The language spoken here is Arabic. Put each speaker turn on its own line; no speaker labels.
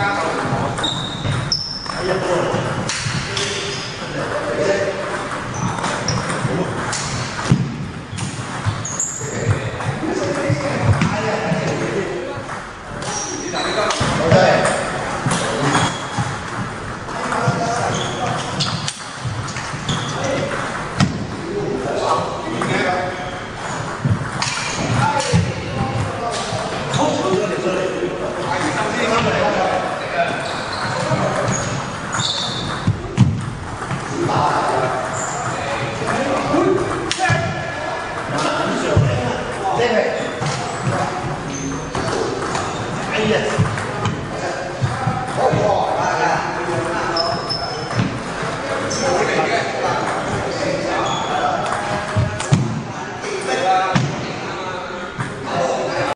Castle. انتبه
عيت